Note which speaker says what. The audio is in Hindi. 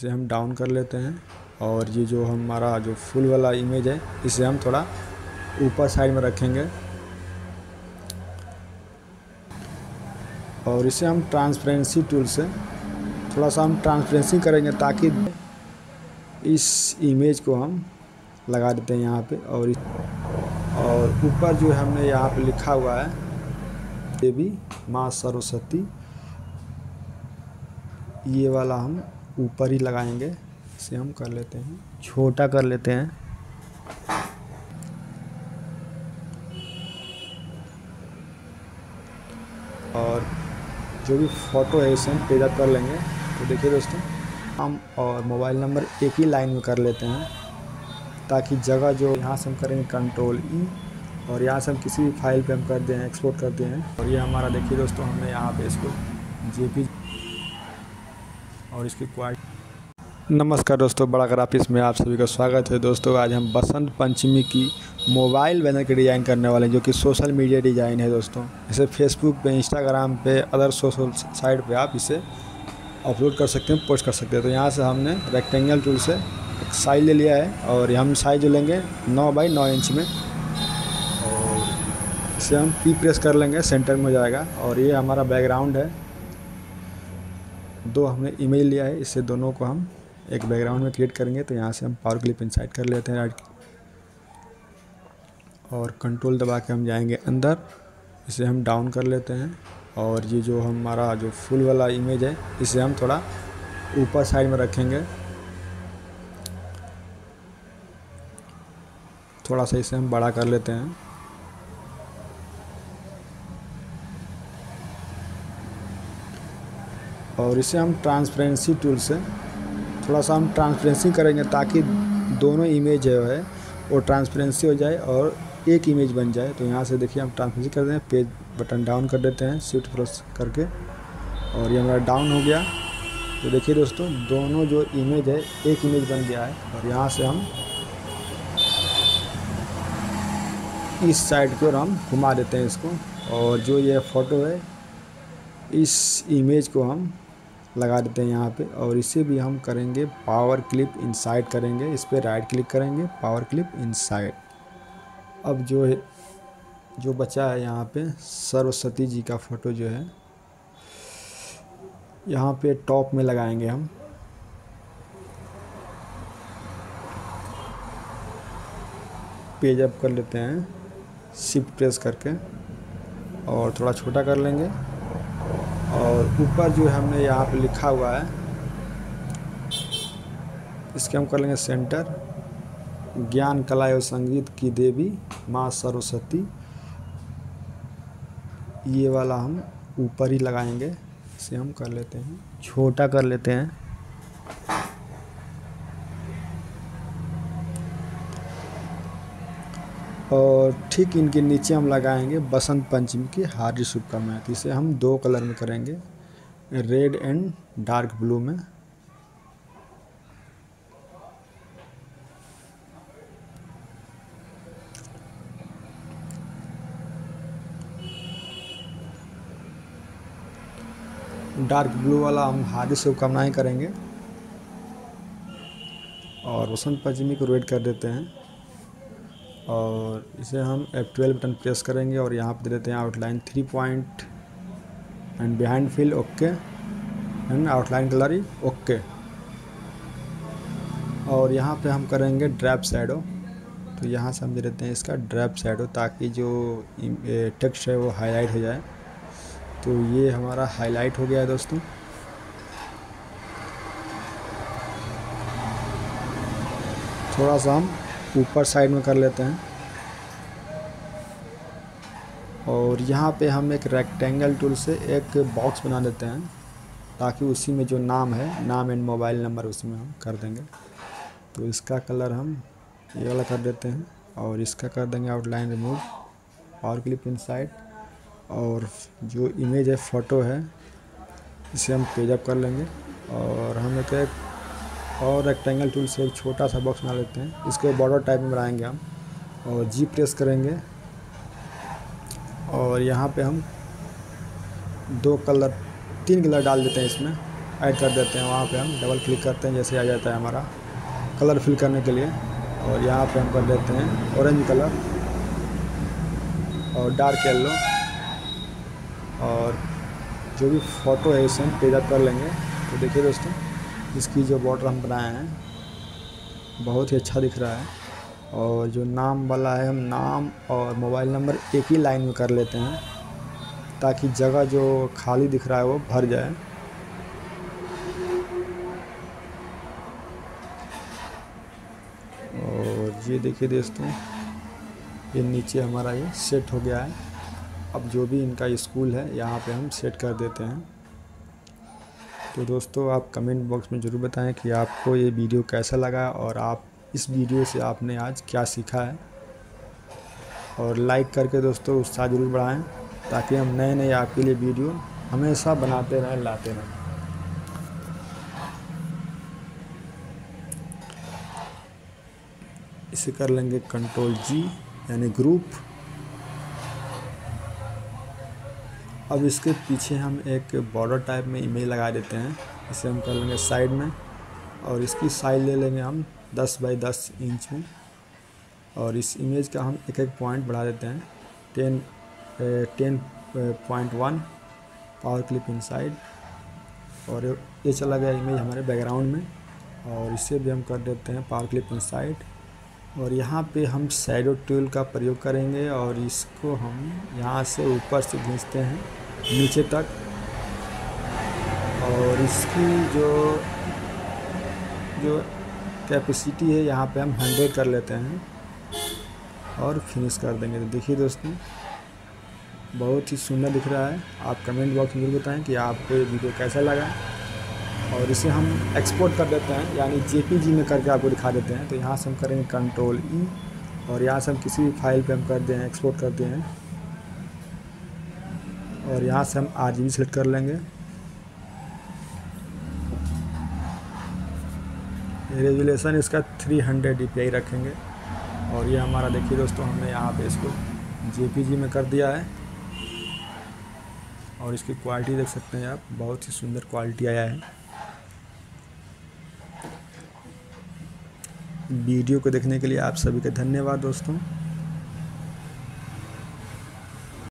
Speaker 1: इसे हम डाउन कर लेते हैं और ये जो हमारा जो फुल वाला इमेज है, इसे हम थोड़ा ऊपर साइड में रखेंगे। और इसे हम ट्रांसपेरेंसी टूल से थोड़ा सा हम ट्रांसपेरेंसी करेंगे ताकि इस इमेज को हम लगा देते हैं यहाँ पे और और ऊपर जो हमने यहाँ पे लिखा हुआ है देवी माँ सरस्वती। ये वाला हम ऊपर ही लगाएँगे, इसे हम कर लेते हैं, छोटा कर लेते हैं। और जो भी फ़ोटो है, इसे हम पेज अप कर लेंगे। तो देखिए दोस्तों, हम और मोबाइल नंबर एक ही लाइन में कर लेते हैं, ताकि जगह जो यहाँ से हम करेंगे कंट्रोल ई और यहाँ से हम किसी भी फ़ाइल पे हम कर दें एक्सपोर्ट करते हैं। और ये हमारा, देखिए दोस्तों, हमने यहाँ पे इसको जे और इसकी क्वालिटी नमस्कार दोस्तों, बड़ा ऑफ़िस में आप सभी का स्वागत है। दोस्तों, आज हम बसंत पंचमी की मोबाइल बैनर के डिज़ाइन करने वाले हैं, जो कि सोशल मीडिया डिज़ाइन है दोस्तों। इसे फेसबुक पे इंस्टाग्राम पे अदर सोशल साइट पे आप इसे अपलोड कर सकते हैं पोस्ट कर सकते हैं। तो यहाँ से हमने रेक्टेंगल टूल से एक साइज़ ले लिया है और हम साइज़ लेंगे नौ बाई नौ इंच में। और इसे हम पी प्रेस कर लेंगे सेंटर में हो जाएगा। और ये हमारा बैकग्राउंड है। दो हमने इमेज लिया है, इससे दोनों को हम एक बैकग्राउंड में क्रिएट करेंगे तो यहाँ से हम पावर क्लिप इनसाइड कर लेते हैं राइट और कंट्रोल दबा के हम जाएँगे अंदर, इसे हम डाउन कर लेते हैं। और ये जो हमारा जो फुल वाला इमेज है, इसे हम थोड़ा ऊपर साइड में रखेंगे। थोड़ा सा इसे हम बड़ा कर लेते हैं। और इसे हम ट्रांसपेरेंसी टूल से थोड़ा सा हम ट्रांसपेरेंसी करेंगे ताकि दोनों इमेज जो है, वो ट्रांसपेरेंसी हो जाए और एक इमेज बन जाए। तो यहाँ से देखिए हम ट्रांसपेरेंसी कर दें पेज बटन डाउन कर देते हैं शिफ्ट प्रेस करके। और ये हमारा डाउन हो गया। तो देखिए दोस्तों, दोनों जो इमेज है, एक इमेज बन गया है। और यहाँ से हम इस साइड की ओर हम घुमा देते हैं इसको। और जो ये फ़ोटो है, इस इमेज को हम लगा देते हैं यहाँ पे और इसे भी हम करेंगे पावर क्लिप इनसाइड करेंगे। इस पर राइट क्लिक करेंगे पावर क्लिप इनसाइड अब जो है, जो बचा है यहाँ पे सरस्वती जी का फ़ोटो जो है, यहाँ पे टॉप में लगाएँगे हम। पेज अप कर लेते हैं शिफ्ट प्रेस करके और थोड़ा छोटा कर लेंगे। और ऊपर जो हमने यहाँ पे लिखा हुआ है, इसके हम कर लेंगे सेंटर ज्ञान, कला एवं संगीत की देवी माँ सरस्वती। ये वाला हम ऊपर ही लगाएँगे, इसे हम कर लेते हैं, छोटा कर लेते हैं। और ठीक इनके नीचे हम लगाएँगे बसंत पंचमी की हार्दिक शुभकामनाएँ। इसे हम दो कलर में करेंगे, रेड एंड डार्क ब्लू में। डार्क ब्लू वाला हम हार्दिक शुभकामनाएँ करेंगे। और बसंत पंचमी को रेड कर देते हैं। और इसे हम F12 बटन प्रेस करेंगे और यहाँ पर दे देते हैं outline three point and behind fill okay and outline colour okay और यहाँ पे हम करेंगे ड्रैप सैडो तो यहाँ से हम दे देते हैं इसका ड्रैप सैडो ताकि जो टेक्स्ट है वो हाईलाइट हो जाए। तो ये हमारा हाईलाइट हो गया है दोस्तों। थोड़ा सा हम ऊपर साइड में कर लेते हैं। और यहाँ पे हम एक रेक्टेंगल टूल से एक बॉक्स बना देते हैं, ताकि उसी में जो नाम है, नाम एंड मोबाइल नंबर उसमें हम कर देंगे। तो इसका कलर हम ये वाला कर देते हैं और इसका कर देंगे outline remove power clip inside और जो इमेज है फ़ोटो है, इसे हम पेजअप कर लेंगे। और हम एक और रेक्टेंगल टूल से एक छोटा सा बॉक्स बना लेते हैं। इसको बॉर्डर टाइप में बनाएँगे हम और जी प्रेस करेंगे। और यहाँ पे हम दो कलर, तीन कलर डाल देते हैं इसमें, ऐड कर देते हैं। वहाँ पे हम डबल क्लिक करते हैं, जैसे आ जाता है हमारा कलर फिल करने के लिए। और यहाँ पे हम कर देते हैं ऑरेंज कलर और डार्क येलो और जो भी फ़ोटो है, इसे हम पेज अप कर लेंगे। तो देखिए दोस्तों, इसकी जो बॉर्डर हम बनाए हैं, बहुत ही अच्छा दिख रहा है। और जो नाम वाला है, हम नाम और मोबाइल नंबर एक ही लाइन में कर लेते हैं, ताकि जगह जो खाली दिख रहा है वो भर जाए। और ये देखिए दोस्तों, ये नीचे हमारा ये सेट हो गया है। अब जो भी इनका स्कूल है, यहाँ पे हम सेट कर देते हैं। तो दोस्तों, आप कमेंट बॉक्स में ज़रूर बताएँ कि आपको ये वीडियो कैसा लगा और आप इस वीडियो से आपने आज क्या सीखा है? और लाइक करके दोस्तों उत्साह ज़रूर बढ़ाएँ, ताकि हम नए नए आपके लिए वीडियो हमेशा बनाते रहें, लाते रहें। इसे कर लेंगे कंट्रोल जी यानी ग्रुप अब इसके पीछे हम एक बॉर्डर टाइप में इमेज लगा देते हैं। इसे हम कर लेंगे साइड में, और इसकी साइज़ ले लेंगे हम 10 बाई 10 इंच में। और इस इमेज का हम एक एक पॉइंट बढ़ा देते हैं। Ten ten point one, power clip inside. और ये चला गया इमेज हमारे बैकग्राउंड में। और इसे भी हम कर देते हैं पावर क्लिप इनसाइड। और यहाँ पे हम सैडो टूल का प्रयोग करेंगे और इसको हम यहाँ से ऊपर से खींचते हैं, नीचे तक। और इसकी जो जो कैपेसिटी है, यहाँ पे हम हंड्रेड कर लेते हैं और फिनिश कर देंगे। तो देखिए दोस्तों, बहुत ही सुंदर दिख रहा है। आप कमेंट बॉक्स में बताएँ कि आपको ये वीडियो कैसा लगा और इसे हम एक्सपोर्ट कर देते हैं, यानी जेपीजी में करके आपको दिखा देते हैं। तो यहाँ से हम करेंगे कंट्रोल ई और यहाँ से हम किसी भी फ़ाइल पे हम करते हैं एक्सपोर्ट करते हैं और यहाँ से हम आर सेलेक्ट कर लेंगे। रेजुलेशन इसका 300 हंड्रेड रखेंगे। और ये हमारा देखिए दोस्तों, हमने यहाँ पे इसको जेपीजी में कर दिया है। और इसकी क्वालिटी देख सकते हैं आप, बहुत ही सुंदर क्वालिटी आया है। वीडियो को देखने के लिए आप सभी का धन्यवाद दोस्तों।